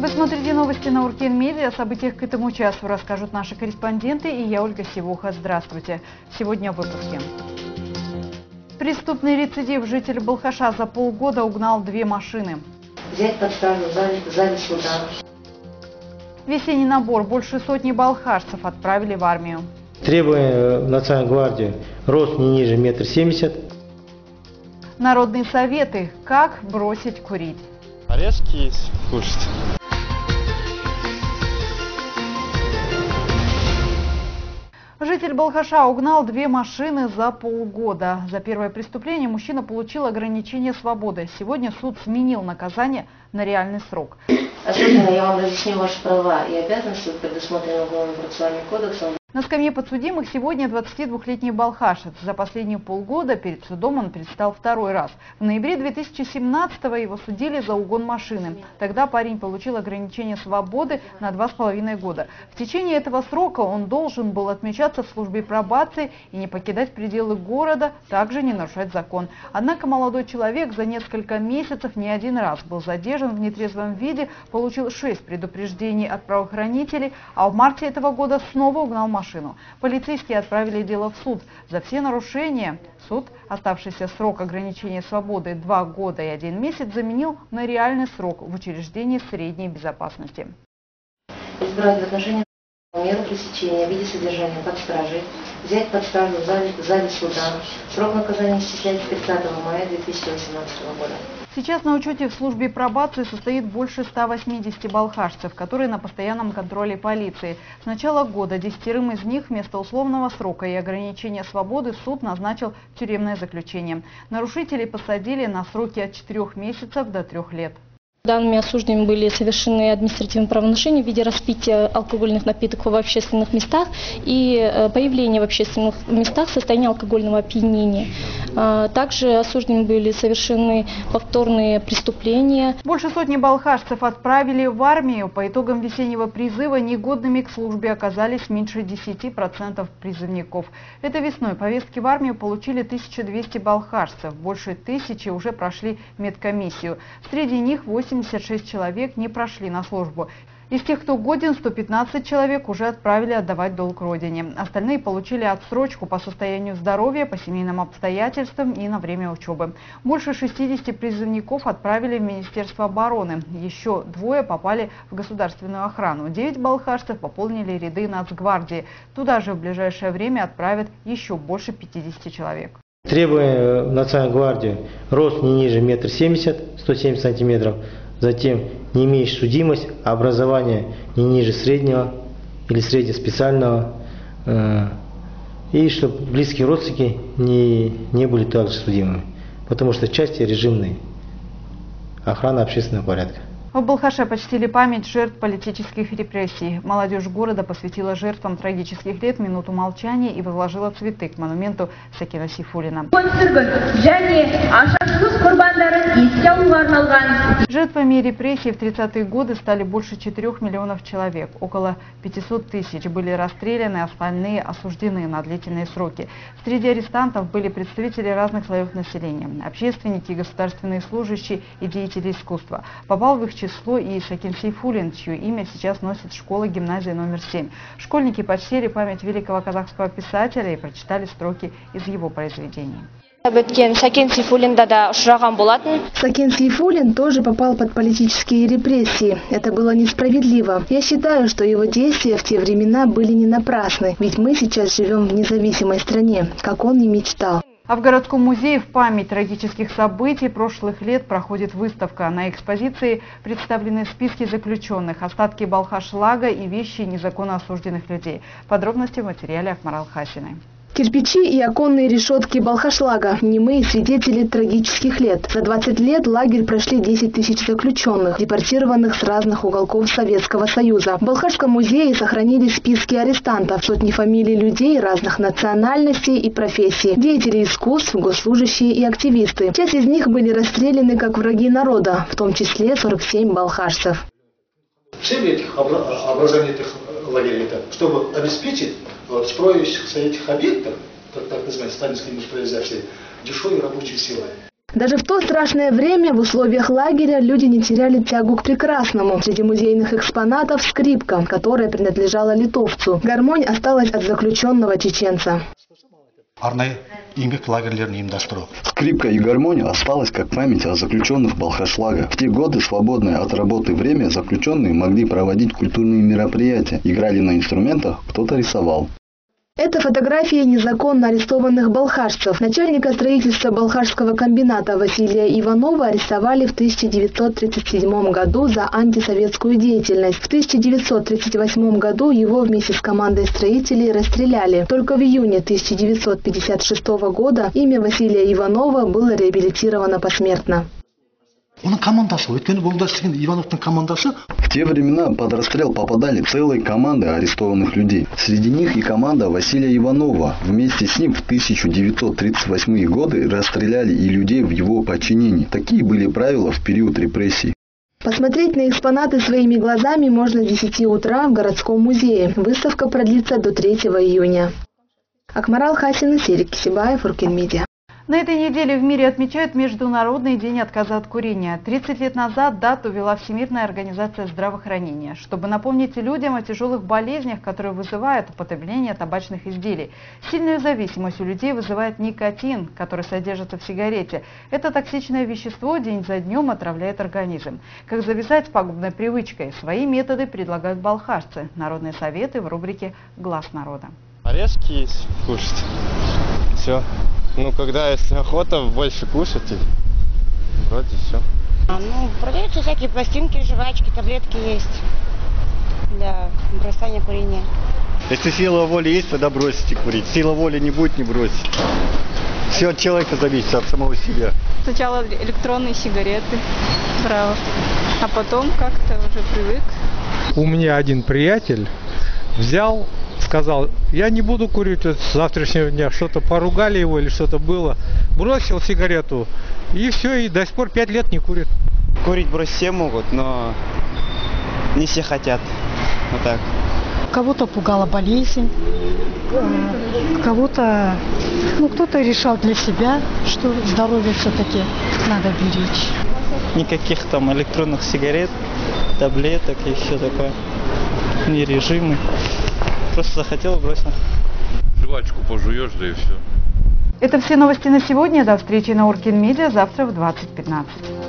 Вы смотрите новости на Уркен Медиа. О событиях к этому часу расскажут наши корреспонденты и я, Ольга Сивуха. Здравствуйте. Сегодня в выпуске. Преступный рецидив житель Балхаша за полгода угнал две машины. Взять под стражу, сзади суда. Весенний набор. Больше сотни балхашцев отправили в армию. Требования в Национальной гвардии. Рост не ниже метр семьдесят. Народные советы. Как бросить курить. Орешки есть кушать. Житель Балхаша угнал две машины за полгода. За первое преступление мужчина получил ограничение свободы. Сегодня суд сменил наказание на реальный срок. Особенно я вам разъясню ваши права и обязанности, предусмотренные Уголовным процессуальным кодексом. На скамье подсудимых сегодня 22-летний балхашец. За последние полгода перед судом он предстал второй раз. В ноябре 2017-го его судили за угон машины. Тогда парень получил ограничение свободы на два с половиной года. В течение этого срока он должен был отмечаться в службе пробации и не покидать пределы города, также не нарушать закон. Однако молодой человек за несколько месяцев не один раз был задержан в нетрезвом виде, получил шесть предупреждений от правоохранителей, а в марте этого года снова угнал машину машину. Полицейские отправили дело в суд. За все нарушения суд оставшийся срок ограничения свободы два года и один месяц заменил на реальный срок в учреждении средней безопасности. Избрать в отношении меру пресечения в виде содержания под стражей, взять под стражу в зале суда. Срок наказания исчисляется 30 мая 2018 года. Сейчас на учете в службе пробации состоит больше 180 балхашцев, которые на постоянном контроле полиции. С начала года десятерым из них вместо условного срока и ограничения свободы суд назначил тюремное заключение. Нарушителей посадили на сроки от 4 месяцев до 3 лет. Данными осужденными были совершены административные правонарушения в виде распития алкогольных напитков в общественных местах и э, появления в общественных местах состояния алкогольного опьянения. А, также осужденными были совершены повторные преступления. Больше сотни балхашцев отправили в армию. По итогам весеннего призыва негодными к службе оказались меньше 10% призывников. Этой весной повестки в армию получили 1200 балхашцев. Больше тысячи уже прошли медкомиссию. Среди них 8 86 человек не прошли на службу. Из тех, кто годен, 115 человек уже отправили отдавать долг родине. Остальные получили отсрочку по состоянию здоровья, по семейным обстоятельствам и на время учебы. Больше 60 призывников отправили в Министерство обороны. Еще двое попали в государственную охрану. Девять балхашцев пополнили ряды Нацгвардии. Туда же в ближайшее время отправят еще больше 50 человек. Требуя в Национальной гвардии рост не ниже метр семьдесят, 170 сантиметров, затем не имеешь судимость, образование не ниже среднего или среднеспециального, э, и чтобы близкие родственники не, не были также судимыми, потому что части режимные, охрана общественного порядка. В Балхаше почтили память жертв политических репрессий. Молодежь города посвятила жертвам трагических лет минуту молчания и возложила цветы к монументу Сакина Сифулина. Жертвами репрессий в 30-е годы стали больше 4 миллионов человек. Около 500 тысяч были расстреляны, остальные осуждены на длительные сроки. Среди арестантов были представители разных слоев населения, общественники, государственные служащие и деятели искусства. Попал в их число и Шакин Сейфулин, чье имя сейчас носит школа-гимназия номер 7. Школьники почтили память великого казахского писателя и прочитали строки из его произведений. Сакен Сейфулин тоже попал под политические репрессии. Это было несправедливо. Я считаю, что его действия в те времена были не напрасны, ведь мы сейчас живем в независимой стране, как он и мечтал. А в городском музее в память трагических событий прошлых лет проходит выставка. На экспозиции представлены списки заключенных, остатки Балхашлага и вещи незаконно осужденных людей. Подробности в материале Ахмарал Хасиной. Кирпичи и оконные решетки Балхашлага – немые свидетели трагических лет. За 20 лет лагерь прошли 10 тысяч заключенных, депортированных с разных уголков Советского Союза. В Балхашском музее сохранились списки арестантов, сотни фамилий людей разных национальностей и профессий, деятели искусств, госслужащие и активисты. Часть из них были расстреляны как враги народа, в том числе 47 балхашцев. Цель этих этих это чтобы обеспечить вот, строящихся этих объектов, так, так называемой сталинской индустриализации, дешевой рабочей силой. Даже в то страшное время в условиях лагеря люди не теряли тягу к прекрасному. Среди музейных экспонатов скрипка, которая принадлежала литовцу. Гармонь осталась от заключенного чеченца. Арнайы еңбек лагерьлерін ұйымдастыру Скрипка и гармония осталась как память о заключенных Балхашлага. В те годы свободное от работы время заключенные могли проводить культурные мероприятия, играли на инструментах, кто-то рисовал. Это фотографии незаконно арестованных балхашцев. Начальника строительства балхашского комбината Василия Иванова арестовали в 1937 году за антисоветскую деятельность. В 1938 году его вместе с командой строителей расстреляли. Только в июне 1956 года имя Василия Иванова было реабилитировано посмертно. Оның командасы өйткені бұл да істеген ивановтың командасы В те времена под расстрел попадали целые команды арестованных людей. Среди них и команда Василия Иванова. Вместе с ним в 1938 годы расстреляли и людей в его подчинении. Такие были правила в период репрессий. Посмотреть на экспонаты своими глазами можно с 10 утра в городском музее. Выставка продлится до 3 июня. Акмарал Хасин и Серик Кисибаев, Уркин Медиа. На этой неделе в мире отмечают Международный день отказа от курения. 30 лет назад дату вела Всемирная организация здравоохранения, чтобы напомнить людям о тяжелых болезнях, которые вызывают употребление табачных изделий. Сильную зависимость у людей вызывает никотин, который содержится в сигарете. Это токсичное вещество день за днем отравляет организм. Как завязать с пагубной привычкой? Свои методы предлагают балхашцы. Народные советы в рубрике «Глаз народа». Орешки есть кушать. Все. Ну, когда если охота больше кушать, и вроде все. А, ну, продаются всякие пластинки, жвачки, таблетки есть для бросания курения. Если сила воли есть, тогда бросите курить. Сила воли не будет, не бросить. Все от человека зависит, от самого себя. Сначала электронные сигареты брал, а потом как-то уже привык. У меня один приятель взял, сказал, я не буду курить вот с завтрашнего дня. Что-то поругали его или что-то было. Бросил сигарету и все, и до сих пор пять лет не курит. Курить бросить все могут, но не все хотят. Вот так. Кого-то пугала болезнь, э, кого-то, ну кто-то решал для себя, что здоровье все-таки надо беречь. Никаких там электронных сигарет, таблеток и все такое. Не режимы. Просто захотел и бросил. Жвачку пожуешь, да и все. Это все новости на сегодня. До встречи на Уркин Медиа завтра в 20.15.